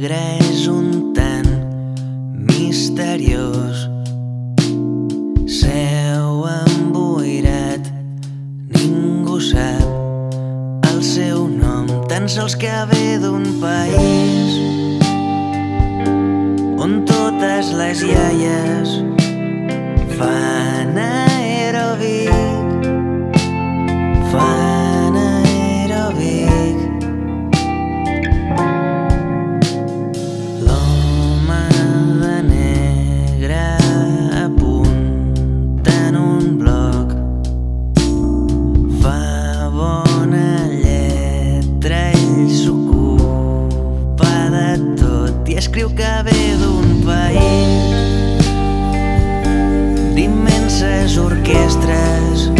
negreix un tant misteriós. Seu emboirat, ningú sap el seu nom, tan sols que ve d'un país on totes les iaies bona lletra, ell s'ocupa de tot i escriu que ve d'un país d'immenses orquestres